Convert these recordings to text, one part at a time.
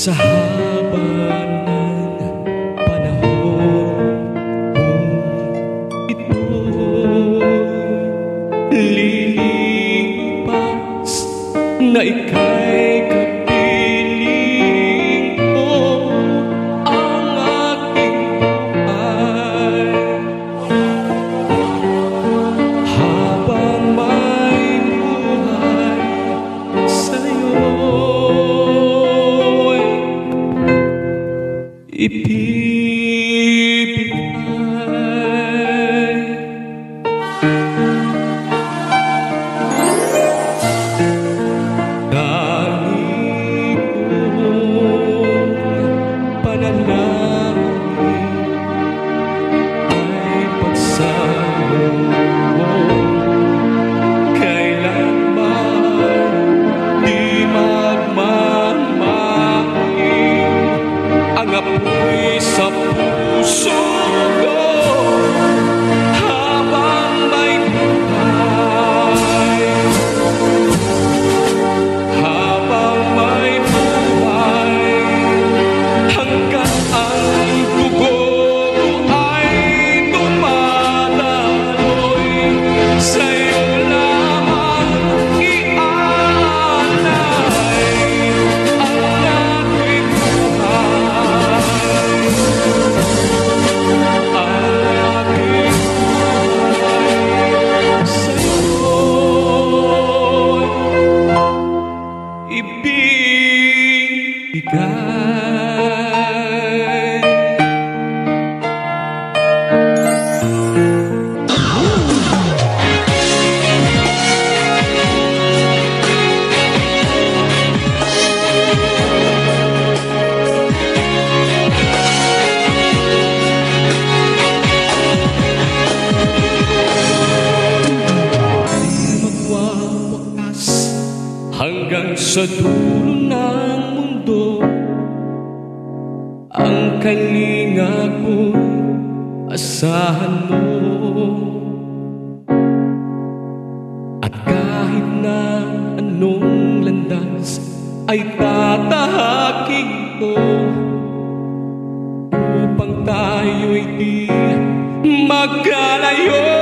sa haba ng panahon ito'y lilipas na ika'y e pia. Ang apoy sa sa dulo ng mundo. Ang kalinga ko asahan mo. At kahit na anong landas ay tatahaking ko upang tayo'y di magkalayo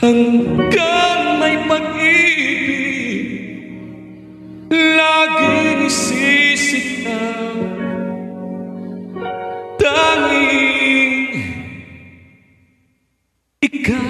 Hanggang may pag-ibig Laging isisitaw Tanging Ikaw